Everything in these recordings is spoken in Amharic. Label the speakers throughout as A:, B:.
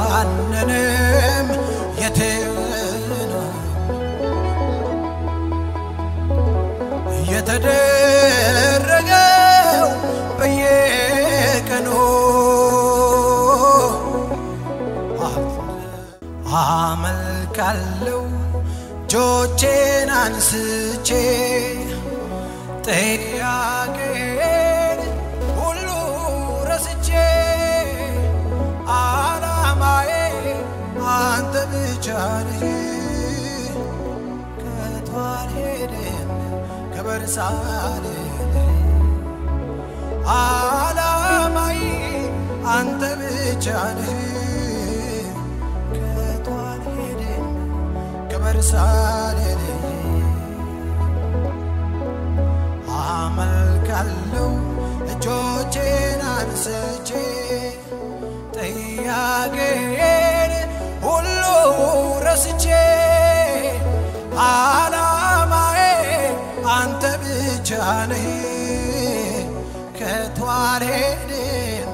A: የተጋነንም የትነ የተደረገው በየቀኑ አመልካለው እጆቼን አንስቼ ጥያቄን አንተ ብቻ ነህ ከቶ አልሄድም ከበርሳሌ አላማዬ አንተ ብቻ ነህ። ከቶ አልሄድም ከበርሳሌ አመልካለው እጆቼን አንስቼ ጥያቄን ሁሉ ረስቼ አላማዬ አንተ ብቻ ነህ። ከቶ አልሄድም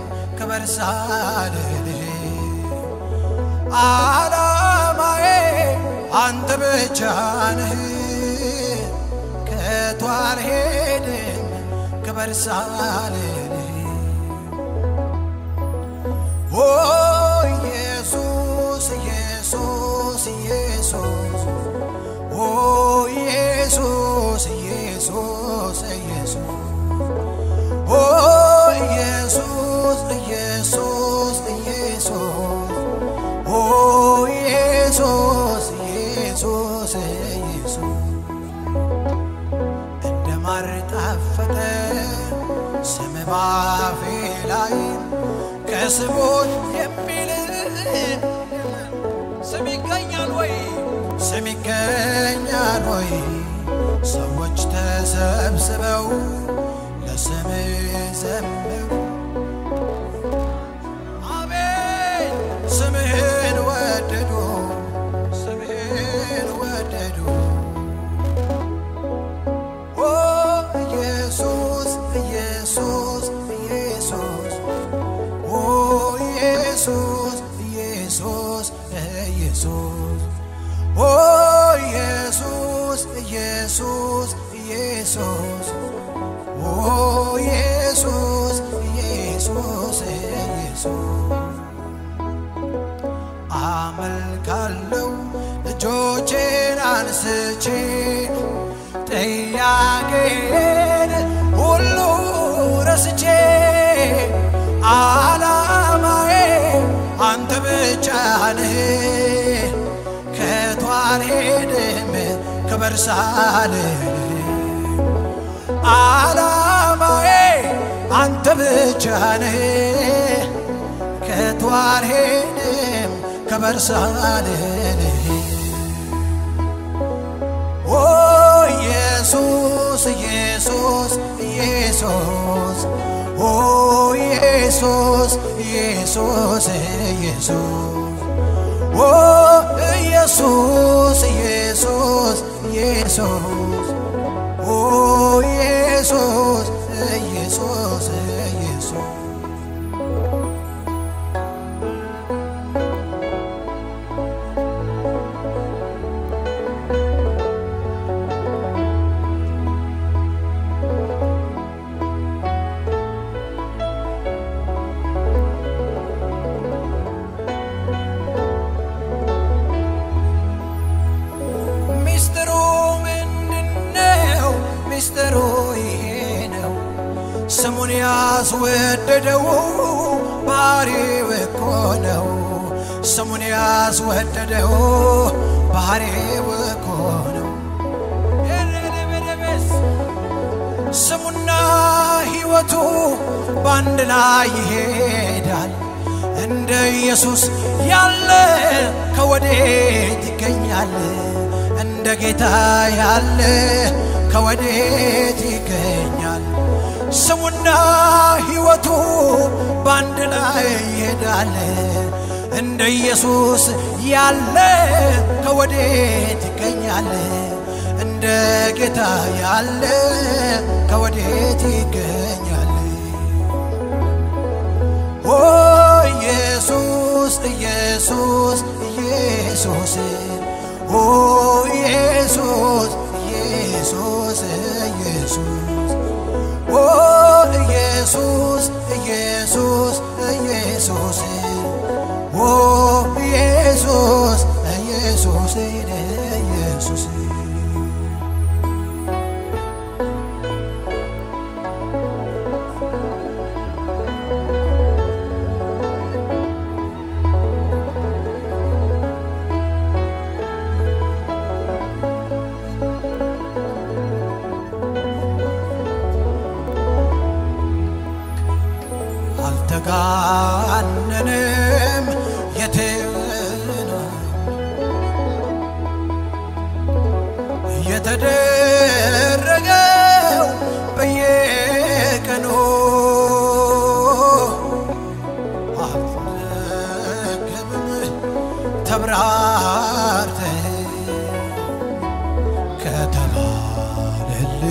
A: አላማዬ አንተ ብቻ ነህ። ከቶ አልሄድም ኢየሱስ ኢየሱስ ኢየሱስ ኦ ኢየሱስ ኢየሱስ ኢየሱስ ኦ ኢየሱስ ኢየሱስ ኢየሱስ ኦ ኢየሱስ ኢየሱስ ኢየሱስ እንደ ማር ጣፈጠ ስም ባፌ ላይ ከስሞች የሚል ስም ይገኛል ወይ? ስም ይገኛል ወይ? ሰዎች ተሰብስበው ለስም ዘምሩ። ኦ ኢየሱስ ኢየሱስ ኢየሱስ ከበርሳሌ አላማዬ አንተ ብቻ ነህ። ከቶ አልሄድም ከበርሳሌ ኦ ኢየሱስ ኢየሱስ ኢየሱስ ኦ ኢየሱስ ኢየሱስ ኢየሱስ ኦ ኢየሱስ ኢየሱስ ኢየሱስ ኦ ኢየሱስ ኢየሱስ ያስወደደው ባህሪው እኮ ነው። ስሙን ያስወደደው ባህሪው እኮ ነው። ስሙና ሕይወቱ በአንድ ላይ ይሄዳል። እንደ ኢየሱስ ያለ ከወዴት ይገኛል? እንደ ጌታ ያለ ከወዴት ይገኛል? ስሙና ሕይወቱ በአንድ ላይ ይሄዳል። እንደ ኢየሱስ ያለ ከወዴት ይገኛል? እንደ ጌታ ያለ ከወዴት ይገኛል? ኦ ኢየሱስ ኢየሱስ ኦ ኢየሱስ ኢየሱስ ኢየሱስ ኦ ኢየሱስ ኢየሱስ ኢየሱስ ኦ ኢየሱስ ኢየሱስ የተደረገው በየቀኑ። አልጠገብም ተብራርተ ከተባለል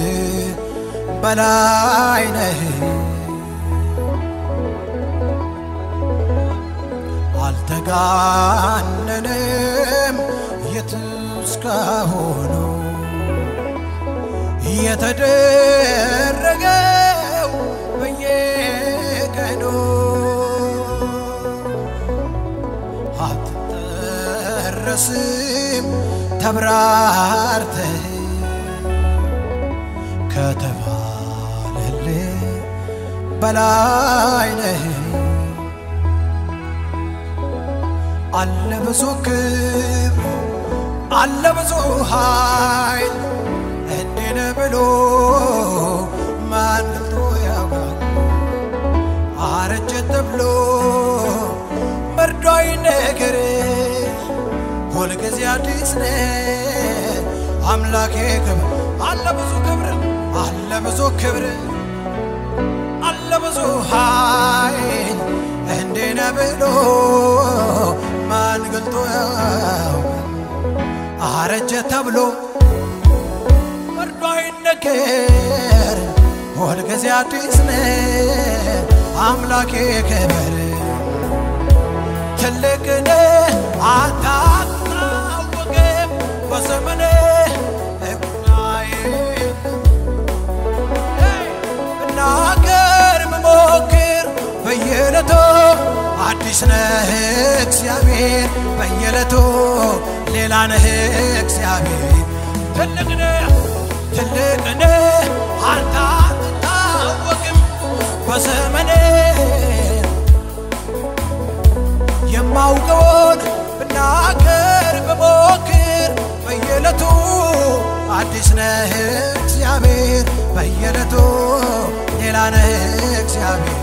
A: በላይ ነህ። አልተጋነንም የት እስካሁኑ የተደረገው በየቀኑ አትጠረስም ተብራርተ ከተባለል በላይ ነህ። አለ ብዙ ክብር አለ ብዙ ኃይል ብሎ ማን ገልጦ ያውቃል? አረጀ ተብሎ መርዶ አይነገር ሁልጊዜ አዲስ ነህ አምላኬ ክብር አለ ብዙ ክብር አለ ብዙ ክብር አለ ብዙ ኃይል እንዲነ ብሎ ማን ገልጦ? አረጀ ተብሎ አይነገር ሁልጊዜ አዲስ ነህ። አምላኬ ክብር ትልቅ ነህ። አታታወቅም በዘመንህ እኩያዬ ብናገር ብሞክር በየዕለቱ አዲስ ነህ እግዚአብሔር። በየዕለቱ ሌላ ነህ እግዚአብሔር። ትልቅ ነህ ትልቅ ነህ አንተ አትታወቅም በዘመንህ የማውቀውን ብናገር ብሞክር በየዕለቱ አዲስ ነህ እግዚአብሔር በየዕለቱ ሌላ ነህ እግዚአብሔር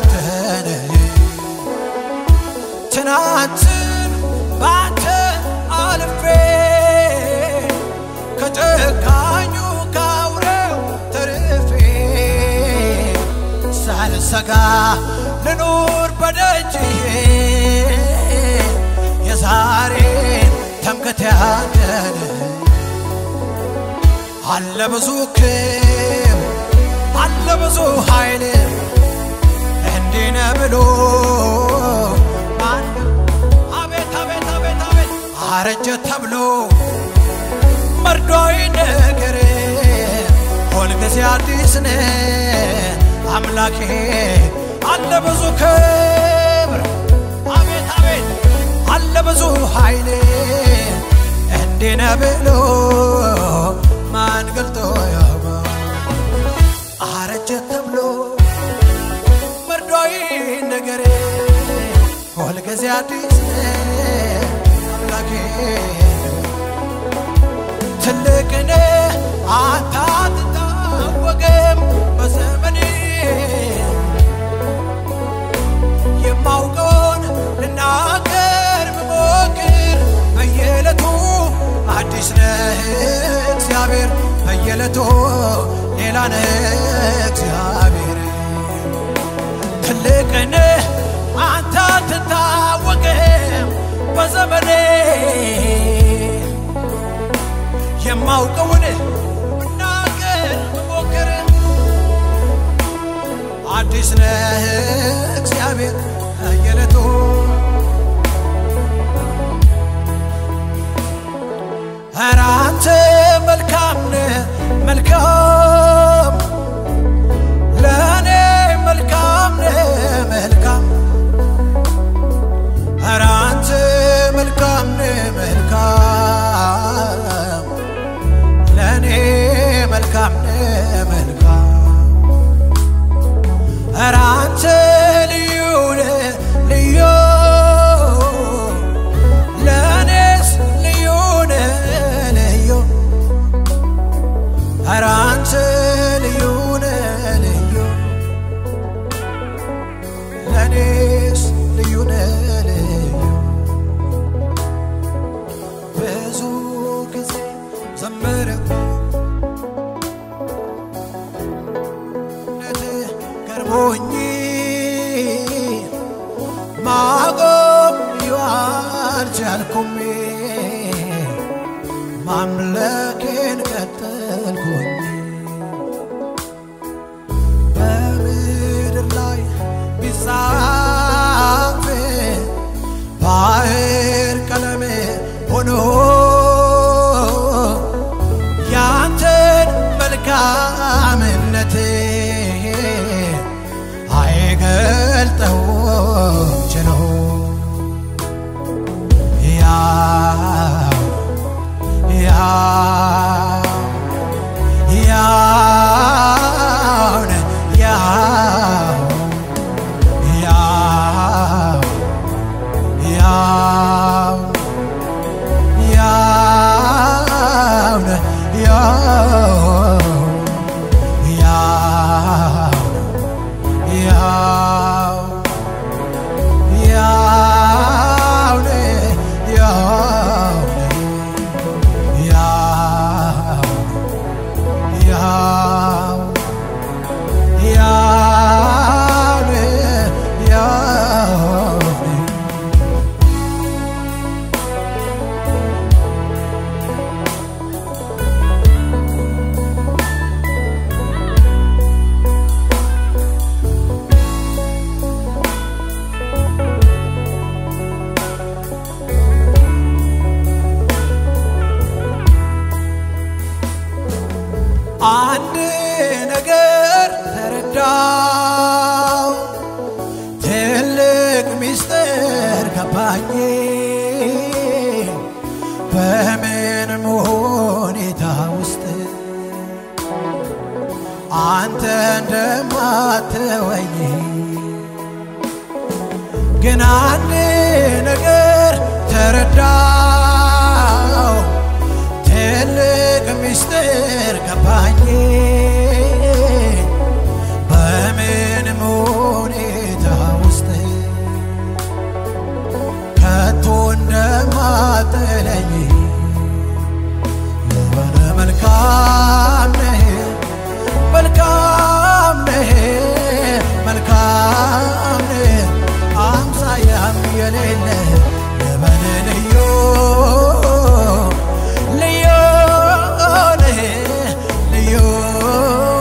A: ነህ ትናንትን ባንተ አልፌ ከጨካኙ ከአውሬው ተርፌ ሳልሰጋ ልኑር በደጅህ የዛሬ ትምክህቴ አንተ ነህ አለ ብዙ ክብር አለ ብዙ ኃይል ነህ ብሎ አረጀ ተብሎ መርዶ አይነገር ሁልጊዜ አዲስ ነህ አምላኬ አለ ብዙ ክብር! አቤት አቤት! አለ ብዙ ኃይል እንዲህ ነህ ብሎ ማን ገልጦ ያውቃል? አዲስ አምላኬ ትልቅ ነህ አንተ አትታወቅም በዘመኔ። የማውቀውን ልናገር ብሞክር በየዕለቱ አዲስ ነህ እግዚአብሔር በየዕለቱ ሌላ ነህ እግዚአብሔር። ትልቅ ነህ አንተ አትታወቅም በዘመኔ የማውቀውን ብናገር ብሞክር አዲስ ነህ እግዚአብሔር በየዕለቱ ኧረ አንተ መልካም ነህ መልካም በምንም ሁኔታ ውስጥ አንተ እንደማትወኝ? ግን አንድ ነገር ተረዳው ትልቅ ሚስጥር ገባኝ መልካም ነህ መልካም ነህ መልካም ነህ። አምሳያም የሌለ የበን ልዩ ልዩ ነህ ልዩ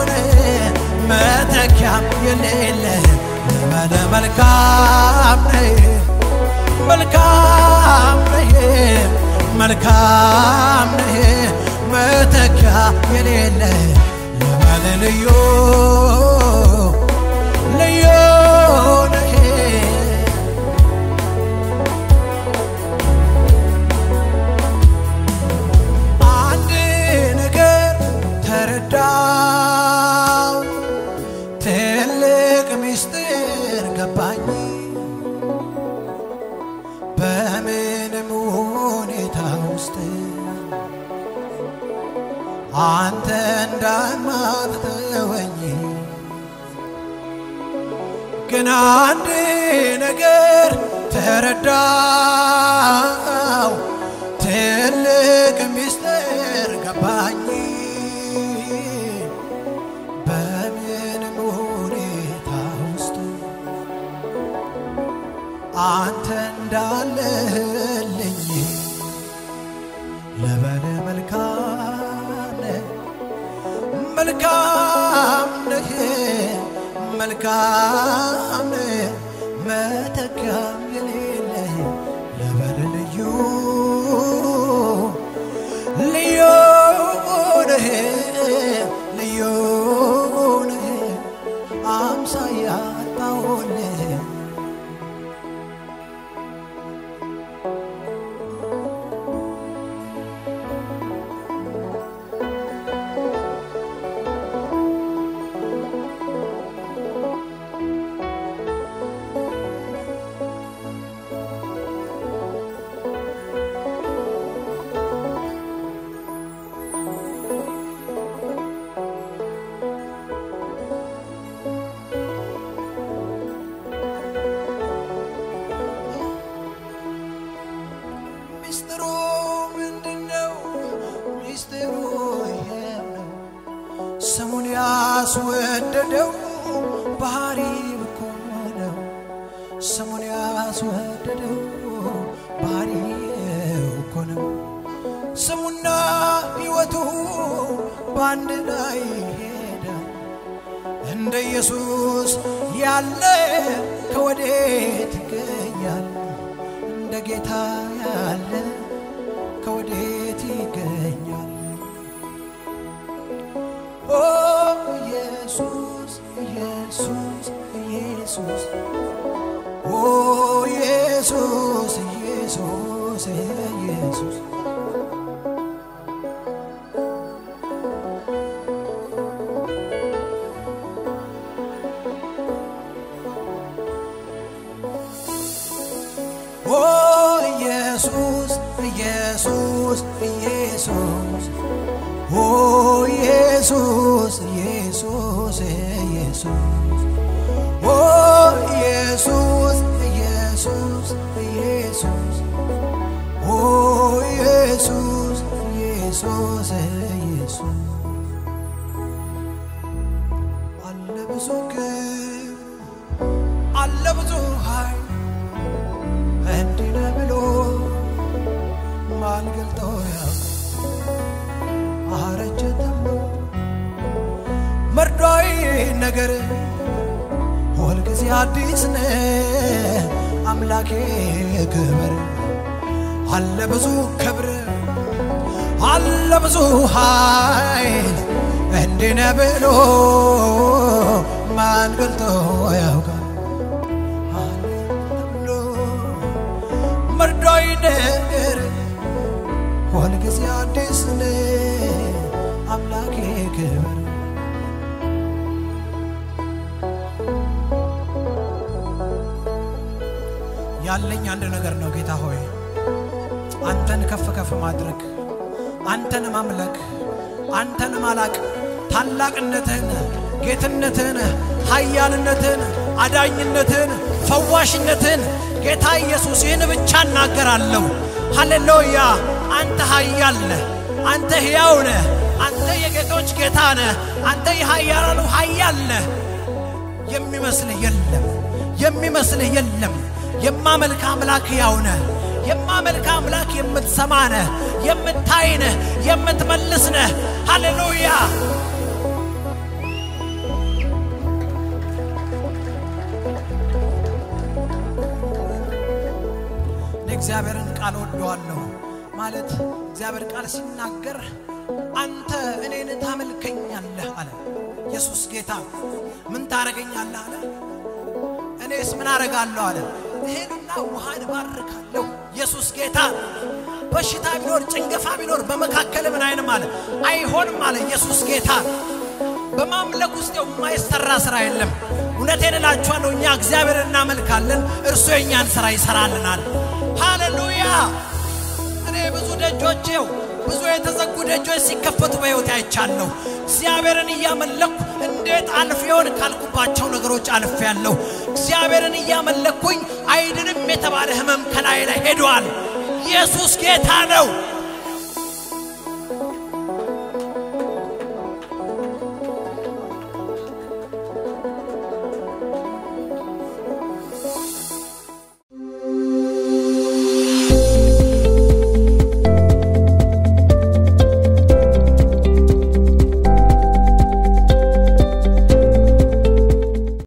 A: ነህ። መተኪያም የሌለ የበን መልካም ነህ መልካም ነህ መልካም የሌለ የበን ልዩ? ልዩ ነህ? አንድ ነገር ተረዳው አንተ እንዳማትተወኝ ግን አንድ ነገር ተረዳው፣ ትልቅ ምስጢር ገባኝ። በምንም ሁኔታ ውስጥ አንተ እንዳለህልኝ ለበለ መልካም መልካም ነህ መልካም ነህ መተኪያም ስሙና ሕይወቱ በአንድ ላይ ሄደው እንደ ኢየሱስ ያለ ከወዴት ይገኛል? እንደ ጌታ ያለ ከወዴት ይገኛል? ኦ ኢየሱስ ኢየሱስ ኢየሱስ ኦ ኦ ኢየሱስ ኢየሱስ ኢየሱስ ኦ ኢየሱስ ኢየሱስ ኢየሱስ ኦ ኢየሱስ ኢየሱስ ኢየሱስ ኦ ኢየሱስ ኢየሱስ ኢየሱስ ነገር ሁልጊዜ አዲስ ነ አምላኬ ክብር አለ ብዙ ክብር አለ ብዙ ኃይል እንዲህ ብሎ ማን ገልጦ ያውቃል? ተብሎ መርዷዊ ነገር ሁልጊዜ አዲስ ነ አምላኬ ክብር ያለኝ አንድ ነገር ነው ጌታ ሆይ። አንተን ከፍ ከፍ ማድረግ አንተን ማምለክ አንተን ማላቅ ታላቅነትህን ጌትነትህን ኃያልነትህን አዳኝነትህን ፈዋሽነትህን ጌታ ኢየሱስ ይህን ብቻ እናገራለሁ። ሃሌሉያ! አንተ ኃያል ነህ አንተ ሕያው ነህ አንተ የጌቶች ጌታ ነህ አንተ የኃያላኑ ኃያል ነህ። የሚመስልህ የለም የሚመስልህ የለም የማመልክ አምላክ ሕያው ነህ። የማመልክ አምላክ የምትሰማ ነህ። የምታይ ነህ የምትመልስ ነህ። ሃሌሉያ። እግዚአብሔርን ቃል ወደዋለሁ ማለት እግዚአብሔር ቃል ሲናገር አንተ እኔን ታመልከኛለህ አለ። ኢየሱስ ጌታ ምን ታረገኛለህ አለ? እኔስ ምን አረጋለሁ አለ እህልና ውሃን ባርካለሁ ኢየሱስ ጌታ በሽታ ቢኖር ጭንገፋ ቢኖር በመካከል ምን አይንም አለ። አይሆንም አለ ኢየሱስ ጌታ። በማምለክ ውስጥ የማይሰራ ስራ የለም። እውነቴን እላችኋለሁ እኛ እግዚአብሔር እናመልካለን እርሱ የእኛን ስራ ይሰራልናል። ሃሌሉያ! እኔ ብዙ ደጆቼው ብዙ የተዘጉ ደጆች ሲከፈቱ በሕይወት አይቻለሁ። እግዚአብሔርን እያመለኩ እንዴት አልፍ ይሆን ካልኩባቸው ነገሮች አልፍ ያለሁ። እግዚአብሔርን እያመለኩኝ አይድንም የተባለ ህመም ከላይ ላይ ሄዷል። ኢየሱስ ጌታ ነው።